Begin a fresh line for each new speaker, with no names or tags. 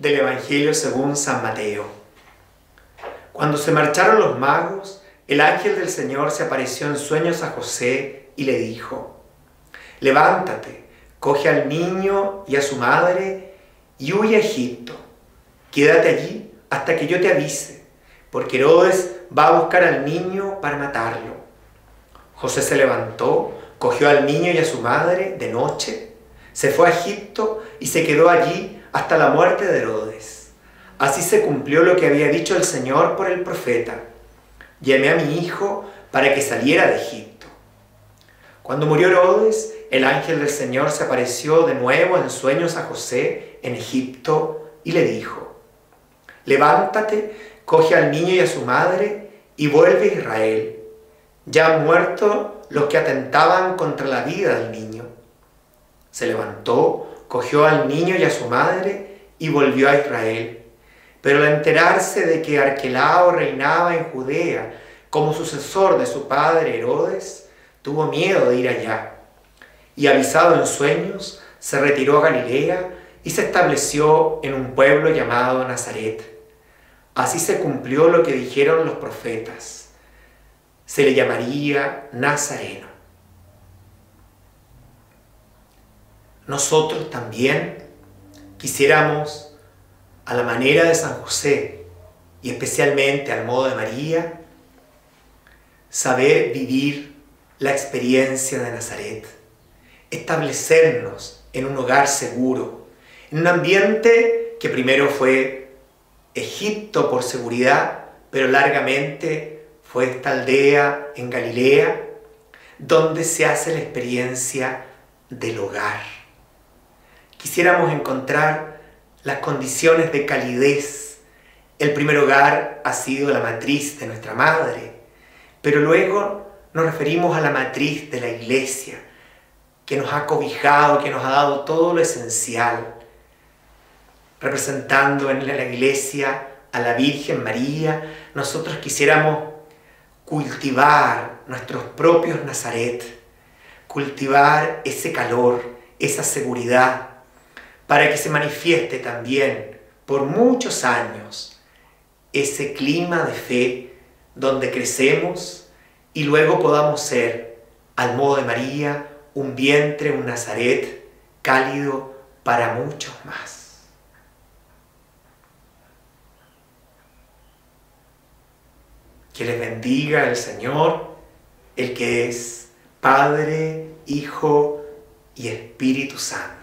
del Evangelio según San Mateo. Cuando se marcharon los magos, el ángel del Señor se apareció en sueños a José y le dijo, levántate, coge al niño y a su madre y huye a Egipto. Quédate allí hasta que yo te avise, porque Herodes va a buscar al niño para matarlo. José se levantó, cogió al niño y a su madre de noche, se fue a Egipto y se quedó allí hasta la muerte de Herodes. Así se cumplió lo que había dicho el Señor por el profeta. Llamé a mi hijo para que saliera de Egipto. Cuando murió Herodes, el ángel del Señor se apareció de nuevo en sueños a José en Egipto y le dijo, levántate, coge al niño y a su madre y vuelve a Israel. Ya han muerto los que atentaban contra la vida del niño. Se levantó, cogió al niño y a su madre y volvió a Israel. Pero al enterarse de que Arquelao reinaba en Judea como sucesor de su padre Herodes, tuvo miedo de ir allá. Y avisado en sueños, se retiró a Galilea y se estableció en un pueblo llamado Nazaret. Así se cumplió lo que dijeron los profetas. Se le llamaría Nazareno. Nosotros también quisiéramos, a la manera de San José y especialmente al modo de María, saber vivir la experiencia de Nazaret, establecernos en un hogar seguro, en un ambiente que primero fue Egipto por seguridad, pero largamente fue esta aldea en Galilea, donde se hace la experiencia del hogar quisiéramos encontrar las condiciones de calidez. El primer hogar ha sido la matriz de nuestra madre, pero luego nos referimos a la matriz de la iglesia, que nos ha cobijado, que nos ha dado todo lo esencial, representando en la iglesia a la Virgen María, nosotros quisiéramos cultivar nuestros propios Nazaret, cultivar ese calor, esa seguridad, para que se manifieste también por muchos años ese clima de fe donde crecemos y luego podamos ser, al modo de María, un vientre, un Nazaret cálido para muchos más. Que les bendiga el Señor, el que es Padre, Hijo y Espíritu Santo.